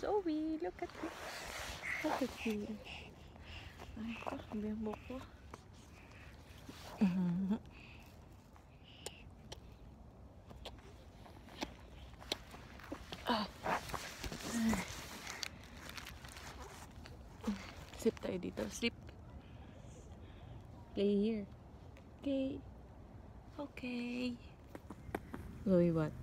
Zoe, look at me. Look at me. Ay ko, bimbo ko. Sleep tayo dito. Sleep. Play here. Okay. Okay. Zoe, what?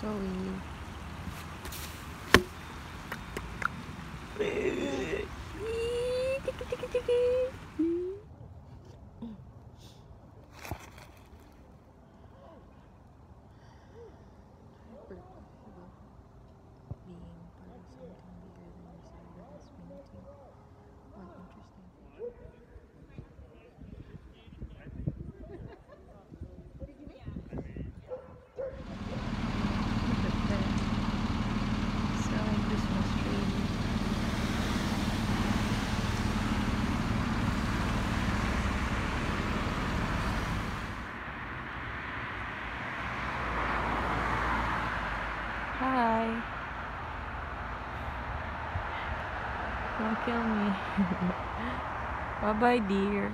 sou eu. Hi. Don't kill me. Bye-bye, dear.